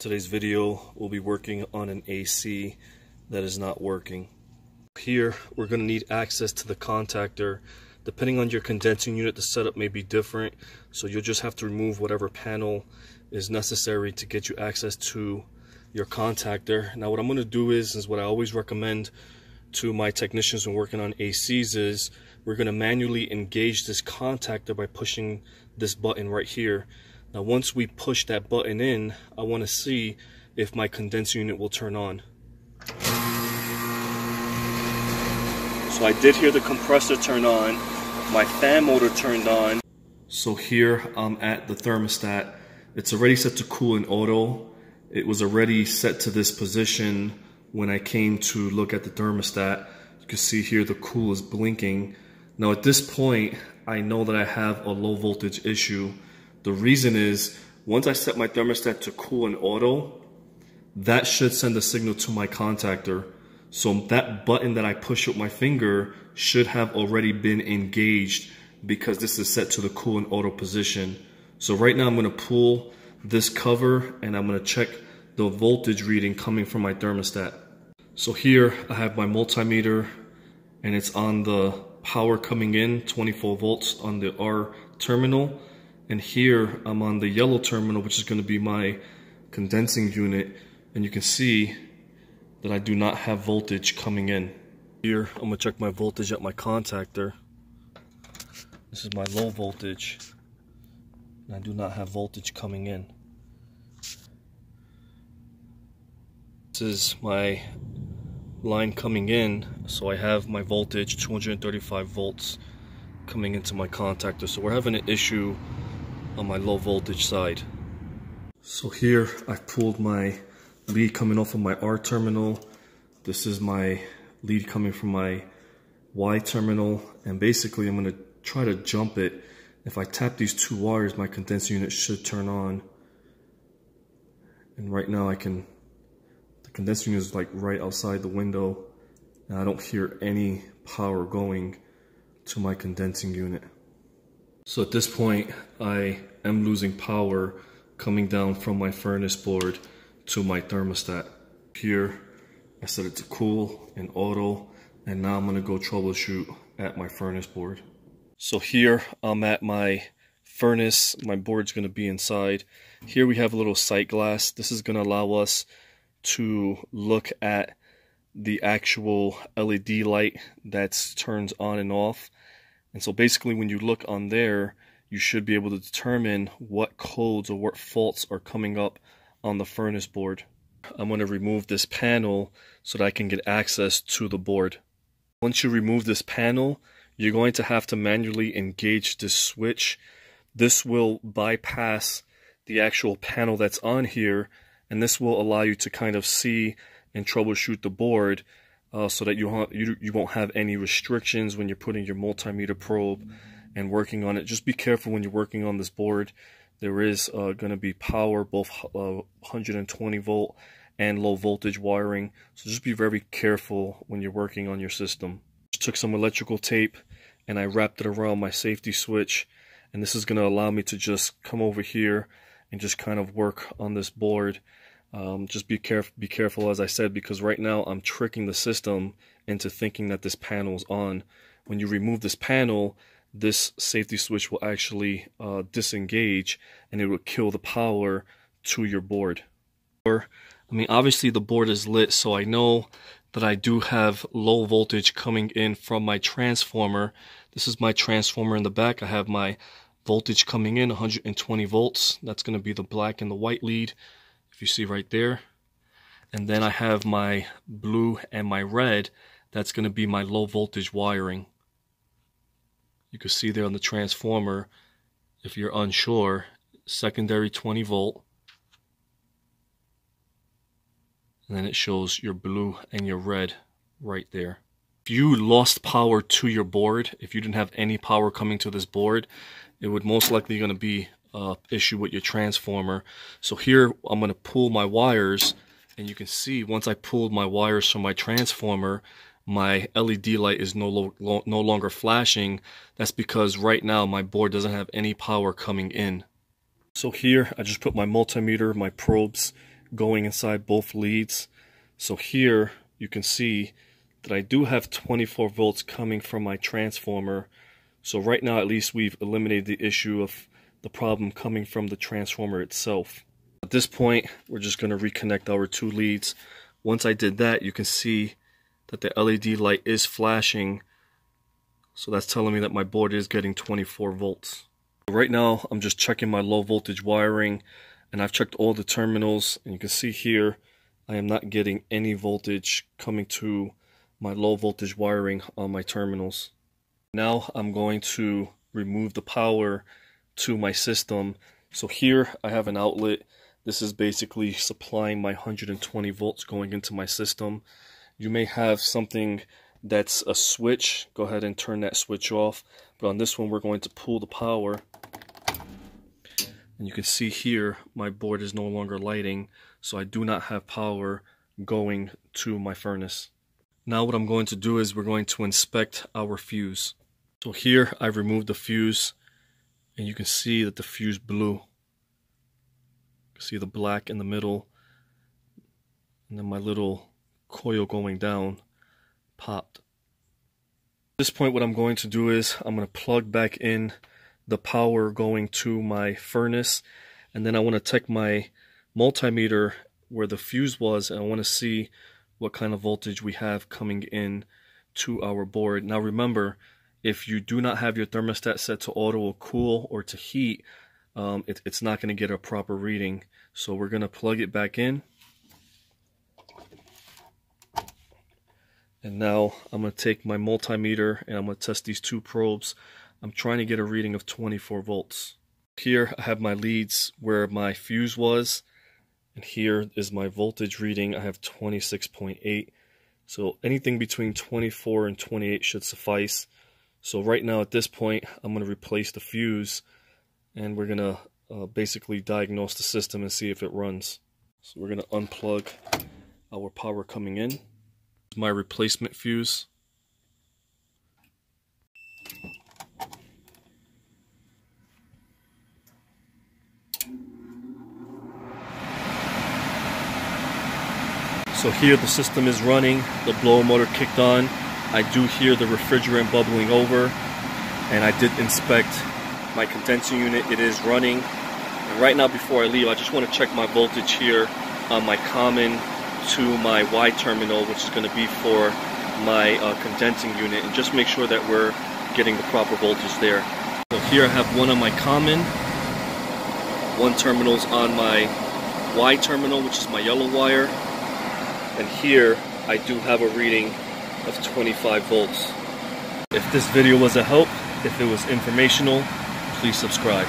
Today's video we'll be working on an AC that is not working. Here we're going to need access to the contactor. Depending on your condensing unit, the setup may be different. So you'll just have to remove whatever panel is necessary to get you access to your contactor. Now what I'm going to do is, is what I always recommend to my technicians when working on ACs is we're going to manually engage this contactor by pushing this button right here. Now once we push that button in, I want to see if my condenser unit will turn on. So I did hear the compressor turn on, my fan motor turned on. So here I'm at the thermostat. It's already set to cool in auto. It was already set to this position when I came to look at the thermostat. You can see here the cool is blinking. Now at this point, I know that I have a low voltage issue. The reason is once I set my thermostat to cool in auto, that should send a signal to my contactor. So that button that I push with my finger should have already been engaged because this is set to the cool and auto position. So right now I'm gonna pull this cover and I'm gonna check the voltage reading coming from my thermostat. So here I have my multimeter and it's on the power coming in 24 volts on the R terminal and here I'm on the yellow terminal which is going to be my condensing unit and you can see that I do not have voltage coming in. Here I'm going to check my voltage at my contactor. This is my low voltage and I do not have voltage coming in. This is my line coming in so I have my voltage 235 volts coming into my contactor so we're having an issue on my low voltage side. So here I pulled my lead coming off of my R terminal. This is my lead coming from my Y terminal. And basically I'm going to try to jump it. If I tap these two wires my condenser unit should turn on. And right now I can the condensing is like right outside the window. And I don't hear any power going to my condensing unit. So at this point, I am losing power coming down from my furnace board to my thermostat. Here, I set it to cool and auto, and now I'm gonna go troubleshoot at my furnace board. So here, I'm at my furnace, my board's gonna be inside. Here we have a little sight glass. This is gonna allow us to look at the actual LED light that's turns on and off. And so basically when you look on there, you should be able to determine what codes or what faults are coming up on the furnace board. I'm going to remove this panel so that I can get access to the board. Once you remove this panel, you're going to have to manually engage this switch. This will bypass the actual panel that's on here and this will allow you to kind of see and troubleshoot the board uh, so that you, you, you won't have any restrictions when you're putting your multimeter probe and working on it. Just be careful when you're working on this board. There is uh, going to be power, both uh, 120 volt and low voltage wiring. So just be very careful when you're working on your system. Just took some electrical tape and I wrapped it around my safety switch. And this is going to allow me to just come over here and just kind of work on this board. Um, just be careful, be careful, as I said, because right now I'm tricking the system into thinking that this panel is on. When you remove this panel, this safety switch will actually uh, disengage and it will kill the power to your board. Or, I mean, obviously the board is lit, so I know that I do have low voltage coming in from my transformer. This is my transformer in the back. I have my voltage coming in 120 volts that's going to be the black and the white lead if you see right there and then I have my blue and my red that's going to be my low voltage wiring you can see there on the transformer if you're unsure secondary 20 volt and then it shows your blue and your red right there if you lost power to your board if you didn't have any power coming to this board it would most likely going to be uh, issue with your transformer. So here I'm going to pull my wires and you can see once I pulled my wires from my transformer, my LED light is no, lo no longer flashing. That's because right now my board doesn't have any power coming in. So here I just put my multimeter, my probes going inside both leads. So here you can see that I do have 24 volts coming from my transformer. So right now at least we've eliminated the issue of the problem coming from the transformer itself. At this point we're just going to reconnect our two leads. Once I did that you can see that the LED light is flashing so that's telling me that my board is getting 24 volts. Right now, I'm just checking my low voltage wiring and I've checked all the terminals and you can see here, I am not getting any voltage coming to my low voltage wiring on my terminals. Now I'm going to remove the power to my system. So here I have an outlet. This is basically supplying my 120 volts going into my system. You may have something that's a switch. Go ahead and turn that switch off. But on this one, we're going to pull the power. And you can see here, my board is no longer lighting, so I do not have power going to my furnace. Now what I'm going to do is we're going to inspect our fuse. So here I've removed the fuse and you can see that the fuse blew. See the black in the middle and then my little coil going down popped. At this point what I'm going to do is I'm going to plug back in the power going to my furnace and then I want to check my multimeter where the fuse was and I want to see what kind of voltage we have coming in to our board. Now remember, if you do not have your thermostat set to auto or cool or to heat, um, it, it's not going to get a proper reading. So we're going to plug it back in. And now I'm going to take my multimeter and I'm going to test these two probes. I'm trying to get a reading of 24 volts. Here I have my leads where my fuse was. And here is my voltage reading. I have 26.8. So anything between 24 and 28 should suffice. So right now at this point, I'm going to replace the fuse. And we're going to uh, basically diagnose the system and see if it runs. So we're going to unplug our power coming in my replacement fuse. So here the system is running, the blower motor kicked on. I do hear the refrigerant bubbling over and I did inspect my condenser unit. It is running. And right now before I leave, I just want to check my voltage here on my common to my Y terminal, which is going to be for my uh, condensing unit, and just make sure that we're getting the proper voltage there. So here I have one on my common, one terminal's on my Y terminal, which is my yellow wire, and here I do have a reading of 25 volts. If this video was a help, if it was informational, please subscribe.